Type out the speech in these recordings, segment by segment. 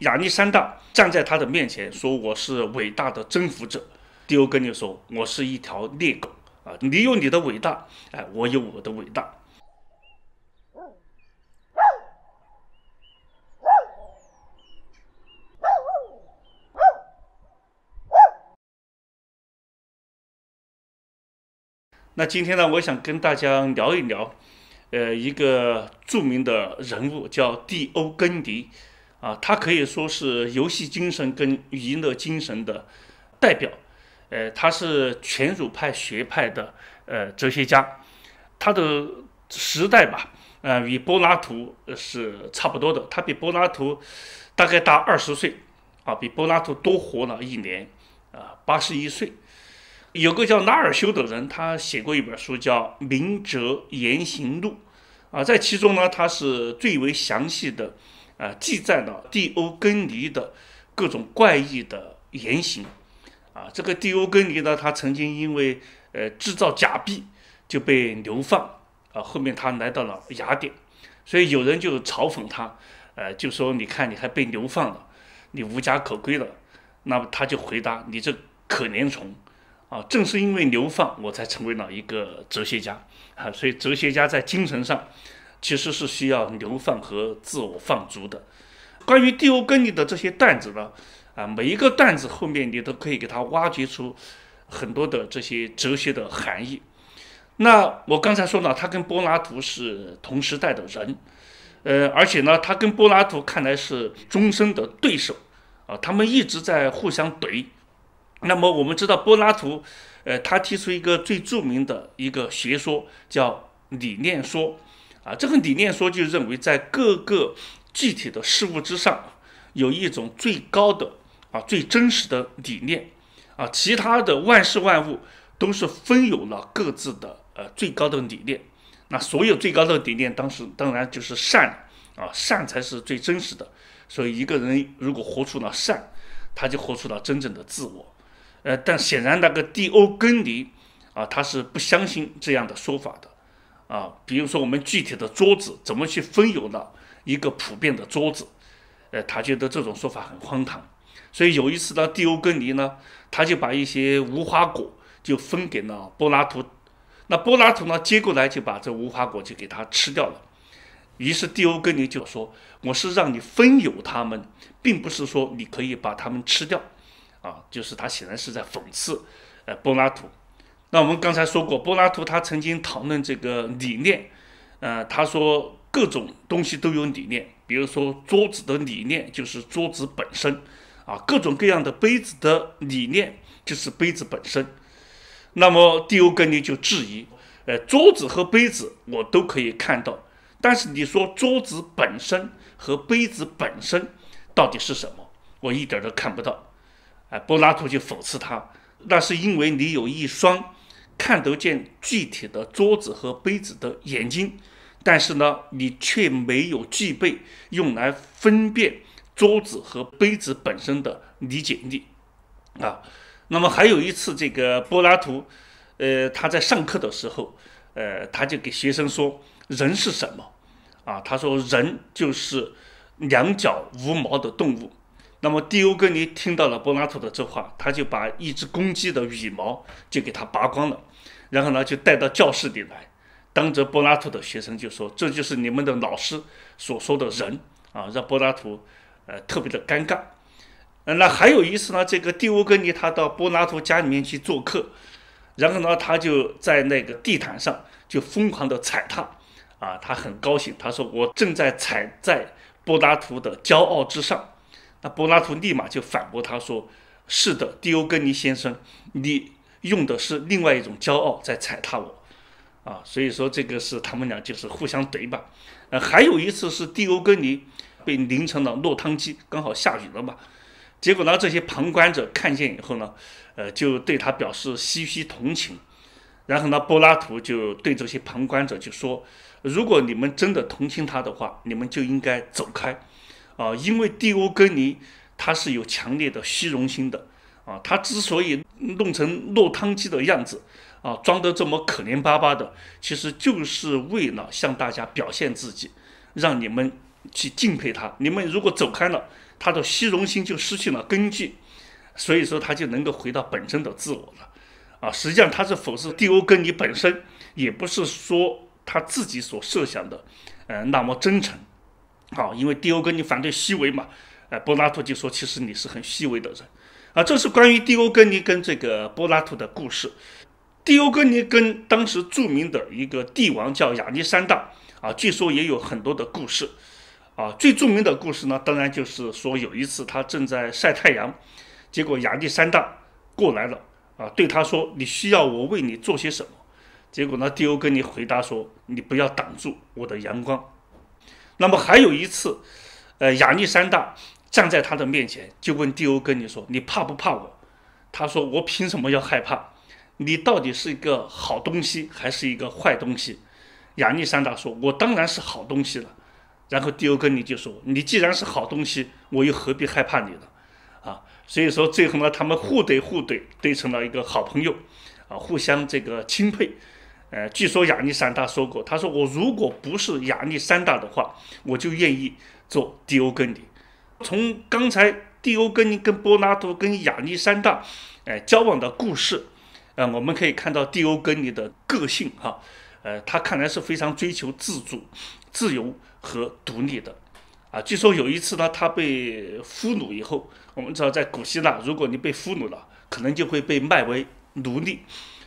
亚历山大站在他的面前说：“我是伟大的征服者。”狄欧根尼说：“我是一条猎狗啊，你有你的伟大，哎，我有我的伟大。”那今天呢，我想跟大家聊一聊，呃，一个著名的人物叫蒂欧根尼，啊，他可以说是游戏精神跟娱乐精神的代表，呃，他是全儒派学派的呃哲学家，他的时代吧，呃，与柏拉图是差不多的，他比柏拉图大概大二十岁，啊，比柏拉图多活了一年，啊，八十一岁。有个叫拉尔修的人，他写过一本书叫《明哲言行录》，啊，在其中呢，他是最为详细的，啊，记载了蒂欧根尼的各种怪异的言行，啊，这个蒂欧根尼呢，他曾经因为呃制造假币就被流放，啊，后面他来到了雅典，所以有人就嘲讽他，呃，就说你看你还被流放了，你无家可归了，那么他就回答你这可怜虫。啊，正是因为流放，我才成为了一个哲学家啊。所以，哲学家在精神上其实是需要流放和自我放逐的。关于蒂欧根尼的这些段子呢，啊，每一个段子后面你都可以给他挖掘出很多的这些哲学的含义。那我刚才说了，他跟柏拉图是同时代的人，呃，而且呢，他跟柏拉图看来是终身的对手啊，他们一直在互相怼。那么我们知道柏拉图，呃，他提出一个最著名的一个学说叫理念说，啊，这个理念说就认为在各个具体的事物之上，有一种最高的啊最真实的理念，啊，其他的万事万物都是分有了各自的呃最高的理念，那所有最高的理念当时当然就是善，啊，善才是最真实的，所以一个人如果活出了善，他就活出了真正的自我。呃，但显然那个蒂欧根尼啊，他是不相信这样的说法的啊。比如说，我们具体的桌子怎么去分有了一个普遍的桌子？呃，他觉得这种说法很荒唐。所以有一次呢，蒂欧根尼呢，他就把一些无花果就分给了柏拉图。那柏拉图呢，接过来就把这无花果就给他吃掉了。于是蒂欧根尼就说：“我是让你分有他们，并不是说你可以把他们吃掉。”啊，就是他显然是在讽刺，呃，柏拉图。那我们刚才说过，柏拉图他曾经讨论这个理念，呃，他说各种东西都有理念，比如说桌子的理念就是桌子本身，啊，各种各样的杯子的理念就是杯子本身。那么蒂欧根尼就质疑，呃，桌子和杯子我都可以看到，但是你说桌子本身和杯子本身到底是什么，我一点都看不到。哎，柏拉图就讽刺他，那是因为你有一双看得见具体的桌子和杯子的眼睛，但是呢，你却没有具备用来分辨桌子和杯子本身的理解力啊。那么还有一次，这个柏拉图，呃，他在上课的时候，呃，他就给学生说：“人是什么？”啊，他说：“人就是两脚无毛的动物。”那么蒂欧根尼听到了柏拉图的这话，他就把一只公鸡的羽毛就给他拔光了，然后呢就带到教室里来，当着柏拉图的学生就说：“这就是你们的老师所说的人啊！”让柏拉图呃特别的尴尬。那还有一次呢，这个蒂欧根尼他到柏拉图家里面去做客，然后呢他就在那个地毯上就疯狂的踩踏啊，他很高兴，他说：“我正在踩在柏拉图的骄傲之上。”那柏拉图立马就反驳他说：“是的，狄欧根尼先生，你用的是另外一种骄傲在踩踏我，啊，所以说这个是他们俩就是互相怼吧。呃，还有一次是狄欧根尼被淋成了落汤鸡，刚好下雨了嘛，结果呢这些旁观者看见以后呢，呃，就对他表示唏嘘同情，然后呢柏拉图就对这些旁观者就说：如果你们真的同情他的话，你们就应该走开。啊，因为蒂欧根尼他是有强烈的虚荣心的啊，他之所以弄成落汤鸡的样子啊，装得这么可怜巴巴的，其实就是为了向大家表现自己，让你们去敬佩他。你们如果走开了，他的虚荣心就失去了根据，所以说他就能够回到本身的自我了。啊，实际上他是否是蒂欧根尼本身，也不是说他自己所设想的，呃，那么真诚。好，因为蒂欧根尼反对虚伪嘛，呃，柏拉图就说其实你是很虚伪的人。啊，这是关于蒂欧根尼跟这个柏拉图的故事。蒂欧根尼跟当时著名的一个帝王叫亚历山大啊，据说也有很多的故事。啊，最著名的故事呢，当然就是说有一次他正在晒太阳，结果亚历山大过来了。啊，对他说：“你需要我为你做些什么？”结果呢，迪欧根尼回答说：“你不要挡住我的阳光。”那么还有一次，呃，亚历山大站在他的面前，就问迪欧根尼说：“你怕不怕我？”他说：“我凭什么要害怕？你到底是一个好东西还是一个坏东西？”亚历山大说：“我当然是好东西了。”然后迪欧根尼就说：“你既然是好东西，我又何必害怕你呢？”啊。所以说，最后呢，他们互怼互怼，怼成了一个好朋友，啊，互相这个钦佩。呃，据说亚历山大说过，他说我如果不是亚历山大的话，我就愿意做狄欧根尼。从刚才狄欧根尼跟波拉图跟亚历山大，哎，交往的故事，呃，我们可以看到狄欧根尼的个性哈，呃，他看来是非常追求自主、自由和独立的。啊，据说有一次呢，他被俘虏以后，我们知道在古希腊，如果你被俘虏了，可能就会被卖为奴隶。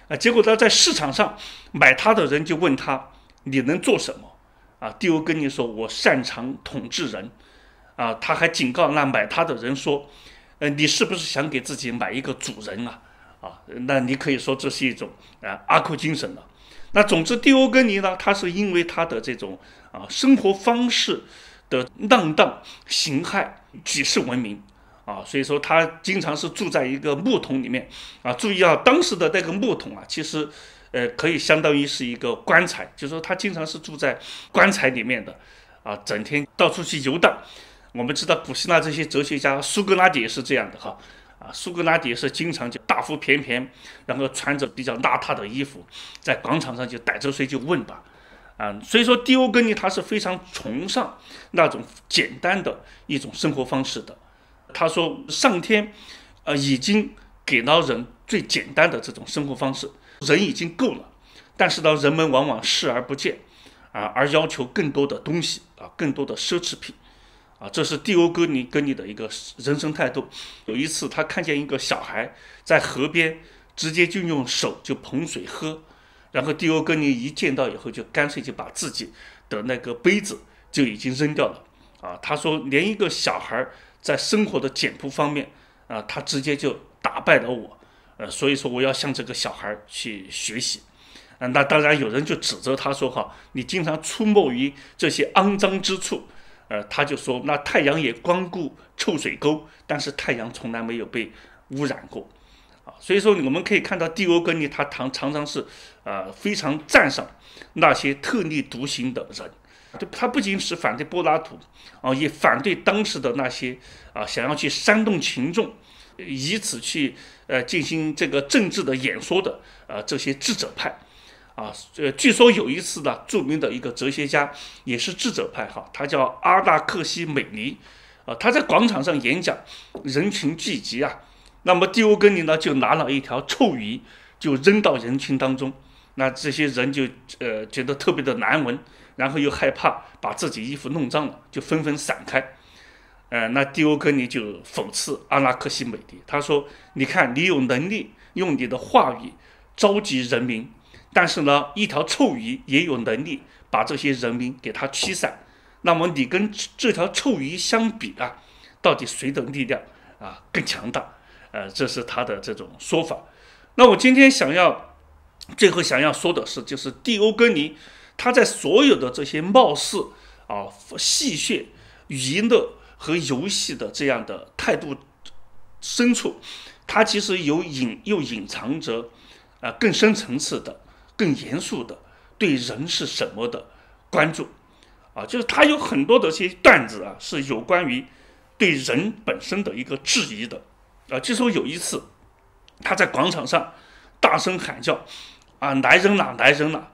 啊，结果他在市场上买他的人就问他：“你能做什么？”啊，蒂欧根尼说：“我擅长统治人。”啊，他还警告那买他的人说：“呃，你是不是想给自己买一个主人啊？啊，那你可以说这是一种啊阿库精神了。那总之，蒂欧根尼呢，他是因为他的这种啊生活方式。的浪荡形骸举世闻名啊，所以说他经常是住在一个木桶里面啊。注意啊，当时的那个木桶啊，其实呃可以相当于是一个棺材，就是说他经常是住在棺材里面的啊，整天到处去游荡。我们知道古希腊这些哲学家，苏格拉底也是这样的哈啊，苏格拉底是经常就大腹便便，然后穿着比较邋遢的衣服，在广场上就逮着谁就问吧。啊，所以说蒂欧根尼他是非常崇尚那种简单的一种生活方式的。他说，上天，呃，已经给了人最简单的这种生活方式，人已经够了。但是呢，人们往往视而不见，啊，而要求更多的东西啊，更多的奢侈品，啊，这是蒂欧哥尼跟你的一个人生态度。有一次，他看见一个小孩在河边，直接就用手就捧水喝。然后蒂欧哥尼一见到以后，就干脆就把自己的那个杯子就已经扔掉了。啊，他说连一个小孩在生活的简朴方面，啊，他直接就打败了我。呃，所以说我要向这个小孩去学习。啊，那当然有人就指责他说哈，你经常出没于这些肮脏之处。呃，他就说那太阳也光顾臭水沟，但是太阳从来没有被污染过。所以说，我们可以看到帝欧根尼他常常常是，呃，非常赞赏那些特立独行的人。就他不仅是反对柏拉图，啊，也反对当时的那些啊想要去煽动群众，以此去呃进行这个政治的演说的啊这些智者派。啊，呃，据说有一次呢，著名的一个哲学家也是智者派哈，他叫阿纳克西美尼，啊，他在广场上演讲，人群聚集啊。那么蒂欧根尼呢，就拿了一条臭鱼，就扔到人群当中。那这些人就呃觉得特别的难闻，然后又害怕把自己衣服弄脏了，就纷纷散开。呃，那蒂欧根尼就讽刺阿拉克西美迪，他说：“你看，你有能力用你的话语召集人民，但是呢，一条臭鱼也有能力把这些人民给他驱散。那么你跟这条臭鱼相比啊，到底谁的力量啊更强大？”呃，这是他的这种说法。那我今天想要最后想要说的是，就是蒂欧根尼他在所有的这些貌似啊戏谑、娱乐和游戏的这样的态度深处，他其实有隐又隐藏着啊更深层次的、更严肃的对人是什么的关注啊，就是他有很多的这些段子啊，是有关于对人本身的一个质疑的。啊，据说有一次，他在广场上大声喊叫：“啊，来人了，来人了！”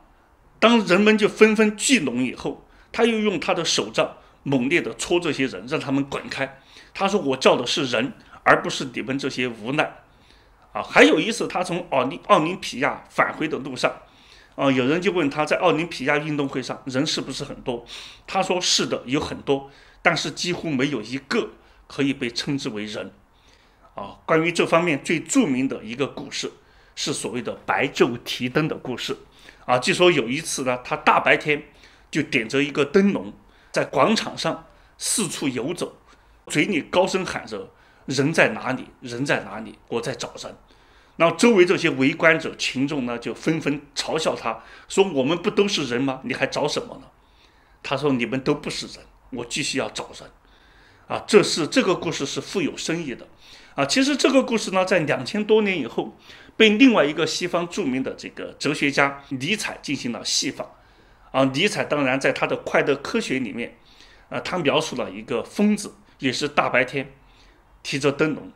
当人们就纷纷聚拢以后，他又用他的手杖猛烈地戳这些人，让他们滚开。他说我叫的是人，而不是你们这些无赖。啊，还有一次他从奥林奥林匹亚返回的路上，啊，有人就问他在奥林匹亚运动会上人是不是很多？他说是的，有很多，但是几乎没有一个可以被称之为人。啊，关于这方面最著名的一个故事是所谓的白昼提灯的故事。啊，据说有一次呢，他大白天就点着一个灯笼，在广场上四处游走，嘴里高声喊着：“人在哪里？人在哪里？我在找人。”那周围这些围观者群众呢，就纷纷嘲笑他，说：“我们不都是人吗？你还找什么呢？”他说：“你们都不是人，我继续要找人。”啊，这是这个故事是富有深意的。啊，其实这个故事呢，在两千多年以后，被另外一个西方著名的这个哲学家尼采进行了戏仿。啊，尼采当然在他的《快乐科学》里面，啊，他描述了一个疯子，也是大白天，提着灯笼，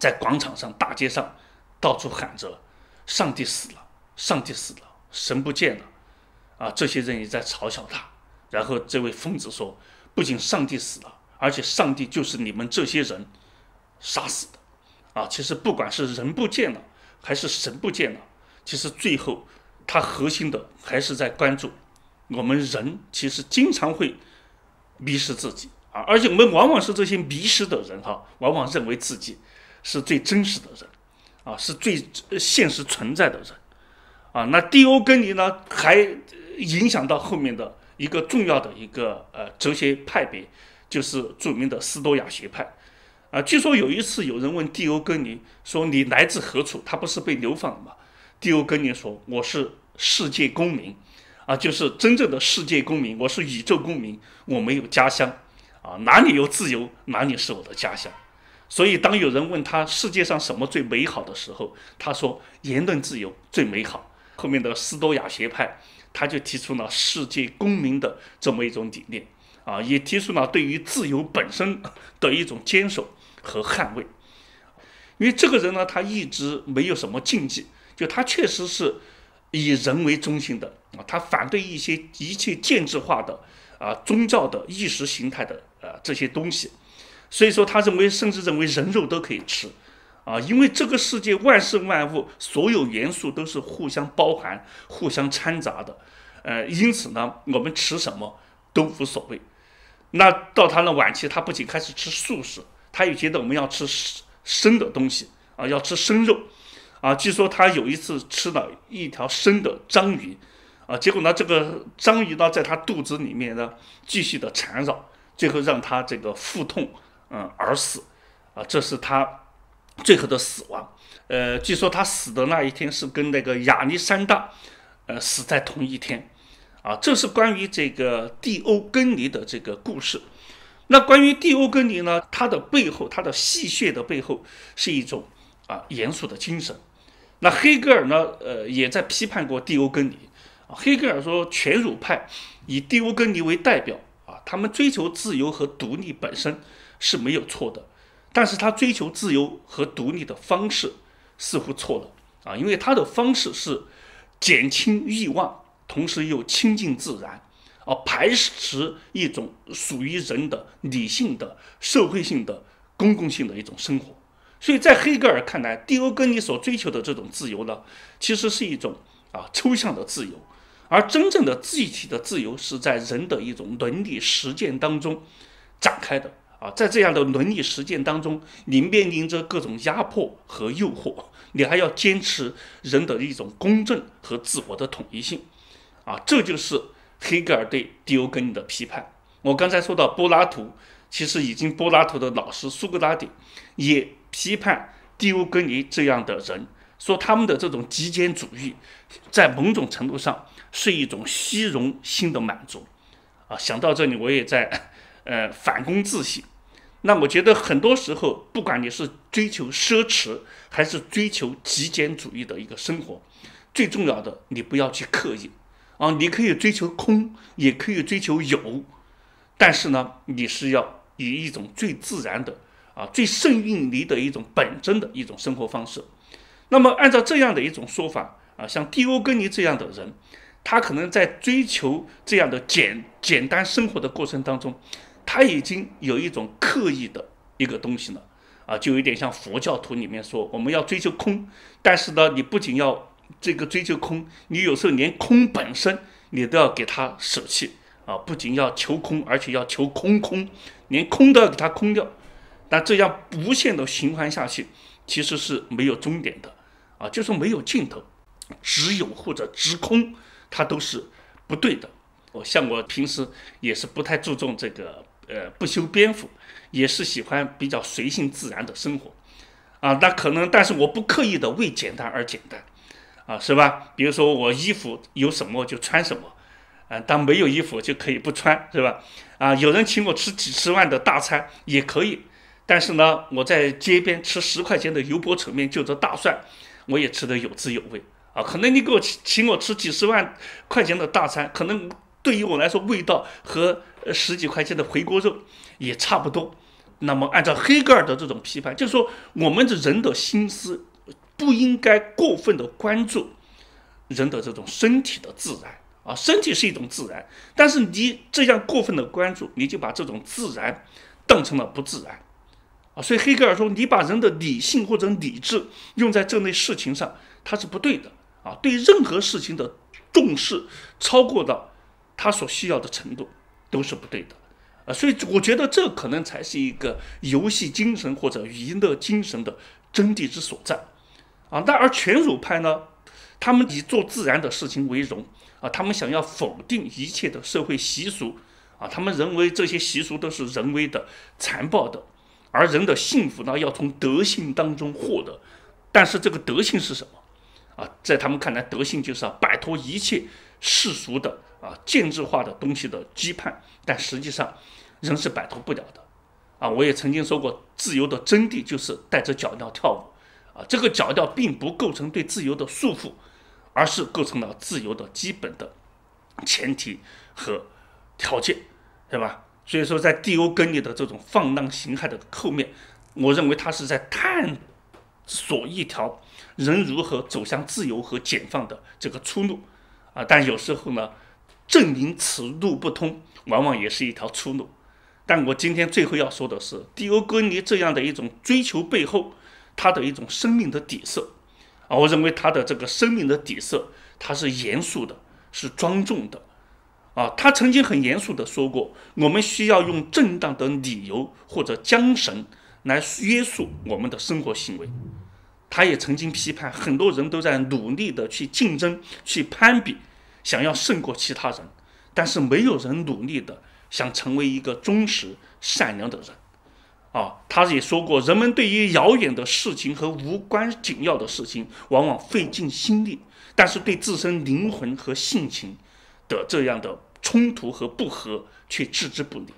在广场上、大街上。到处喊着“上帝死了，上帝死了，神不见了”，啊，这些人也在嘲笑他。然后这位疯子说：“不仅上帝死了，而且上帝就是你们这些人杀死的。”啊，其实不管是人不见了，还是神不见了，其实最后他核心的还是在关注我们人其实经常会迷失自己啊，而且我们往往是这些迷失的人哈，往往认为自己是最真实的人。啊，是最现实存在的人，啊，那蒂欧根尼呢，还影响到后面的一个重要的一个呃哲学派别，就是著名的斯多亚学派，啊，据说有一次有人问蒂欧根尼说你来自何处？他不是被流放了吗？蒂欧根尼说我是世界公民，啊，就是真正的世界公民，我是宇宙公民，我没有家乡，啊，哪里有自由，哪里是我的家乡。所以，当有人问他世界上什么最美好的时候，他说言论自由最美好。后面的斯多亚学派，他就提出了世界公民的这么一种理念，啊，也提出了对于自由本身的一种坚守和捍卫。因为这个人呢，他一直没有什么禁忌，就他确实是以人为中心的啊，他反对一些一切建制化的啊宗教的意识形态的呃这些东西。所以说，他认为，甚至认为人肉都可以吃，啊，因为这个世界万事万物所有元素都是互相包含、互相掺杂的，呃，因此呢，我们吃什么都无所谓。那到他的晚期，他不仅开始吃素食，他也觉得我们要吃生的东西啊，要吃生肉，啊，据说他有一次吃了一条生的章鱼，啊，结果呢，这个章鱼呢，在他肚子里面呢，继续的缠绕，最后让他这个腹痛。嗯，而死，啊，这是他最后的死亡。呃，据说他死的那一天是跟那个亚历山大，呃，死在同一天。啊，这是关于这个蒂欧根尼的这个故事。那关于蒂欧根尼呢，他的背后，他的戏谑的背后是一种啊严肃的精神。那黑格尔呢，呃，也在批判过蒂欧根尼。啊，黑格尔说，全儒派以蒂欧根尼为代表，啊，他们追求自由和独立本身。是没有错的，但是他追求自由和独立的方式似乎错了啊，因为他的方式是减轻欲望，同时又亲近自然，啊，排斥一种属于人的理性的、社会性的、公共性的一种生活。所以在黑格尔看来，蒂欧根尼所追求的这种自由呢，其实是一种啊抽象的自由，而真正的具体的自由是在人的一种伦理实践当中展开的。啊，在这样的伦理实践当中，你面临着各种压迫和诱惑，你还要坚持人的一种公正和自我的统一性，啊，这就是黑格尔对狄欧根尼的批判。我刚才说到柏拉图，其实已经柏拉图的老师苏格拉底也批判狄欧根尼这样的人，说他们的这种极简主义，在某种程度上是一种虚荣心的满足。啊，想到这里，我也在呃反躬自省。那我觉得很多时候，不管你是追求奢侈还是追求极简主义的一个生活，最重要的你不要去刻意啊，你可以追求空，也可以追求有，但是呢，你是要以一种最自然的啊、最顺应你的一种本真的一种生活方式。那么按照这样的一种说法啊，像蒂欧根尼这样的人，他可能在追求这样的简简单生活的过程当中。他已经有一种刻意的一个东西了？啊，就有点像佛教徒里面说，我们要追求空，但是呢，你不仅要这个追求空，你有时候连空本身你都要给它舍弃啊，不仅要求空，而且要求空空，连空都要给它空掉。那这样无限的循环下去，其实是没有终点的啊，就是没有尽头，只有或者直空，它都是不对的。我像我平时也是不太注重这个。呃，不修边幅，也是喜欢比较随性自然的生活，啊，那可能，但是我不刻意的为简单而简单，啊，是吧？比如说我衣服有什么就穿什么，啊，当没有衣服就可以不穿，是吧？啊，有人请我吃几十万的大餐也可以，但是呢，我在街边吃十块钱的油泼扯面就着大蒜，我也吃得有滋有味，啊，可能你给我请请我吃几十万块钱的大餐，可能。对于我来说，味道和十几块钱的回锅肉也差不多。那么，按照黑格尔的这种批判，就是说，我们的人的心思不应该过分的关注人的这种身体的自然啊，身体是一种自然，但是你这样过分的关注，你就把这种自然当成了不自然啊。所以，黑格尔说，你把人的理性或者理智用在这类事情上，它是不对的啊。对任何事情的重视超过了。他所需要的程度都是不对的，啊，所以我觉得这可能才是一个游戏精神或者娱乐精神的真谛之所在，啊，那而全儒派呢，他们以做自然的事情为荣，啊，他们想要否定一切的社会习俗，啊，他们认为这些习俗都是人为的、残暴的，而人的幸福呢，要从德性当中获得，但是这个德性是什么？啊，在他们看来，德性就是要摆脱一切世俗的。啊，建制化的东西的羁绊，但实际上人是摆脱不了的。啊，我也曾经说过，自由的真谛就是带着脚镣跳舞。啊，这个脚镣并不构成对自由的束缚，而是构成了自由的基本的前提和条件，对吧？所以说，在蒂欧根尼的这种放浪形骸的后面，我认为他是在探索一条人如何走向自由和解放的这个出路。啊，但有时候呢。证明此路不通，往往也是一条出路。但我今天最后要说的是，迪欧根尼这样的一种追求背后，他的一种生命的底色啊，我认为他的这个生命的底色，他是严肃的，是庄重的啊。他曾经很严肃的说过，我们需要用正当的理由或者缰绳来约束我们的生活行为。他也曾经批判，很多人都在努力的去竞争，去攀比。想要胜过其他人，但是没有人努力的想成为一个忠实善良的人，啊，他也说过，人们对于遥远的事情和无关紧要的事情，往往费尽心力，但是对自身灵魂和性情的这样的冲突和不和却置之不理。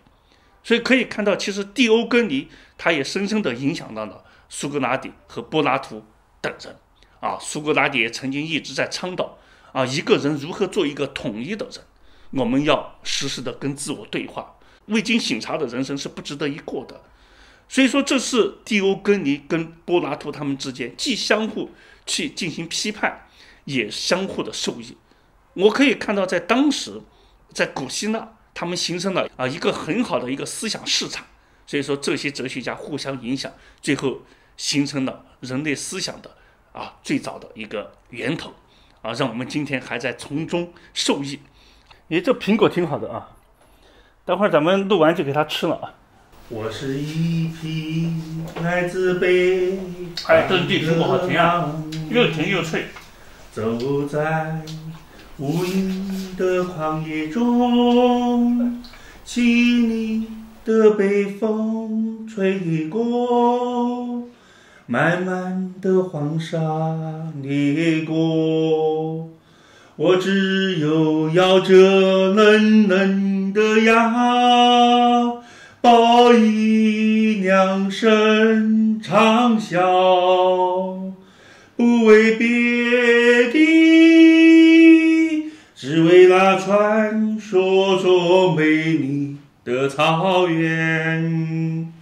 所以可以看到，其实蒂欧根尼他也深深的影响到了苏格拉底和柏拉图等人，啊，苏格拉底也曾经一直在倡导。啊，一个人如何做一个统一的人？我们要时时的跟自我对话。未经醒察的人生是不值得一过的。所以说，这是蒂欧根尼跟柏拉图他们之间既相互去进行批判，也相互的受益。我可以看到，在当时，在古希腊，他们形成了啊一个很好的一个思想市场。所以说，这些哲学家互相影响，最后形成了人类思想的啊最早的一个源头。啊，让我们今天还在从中受益。诶，这苹果挺好的啊，待会儿咱们录完就给它吃了啊。我是一匹来自北，哎，这地好甜啊，又甜又脆。走在无垠的旷野中，凄厉的北风吹过。漫漫的黄沙掠过，我只有咬着冷冷的牙，早已酿成长啸，不为别的，只为那传说中美丽的草原。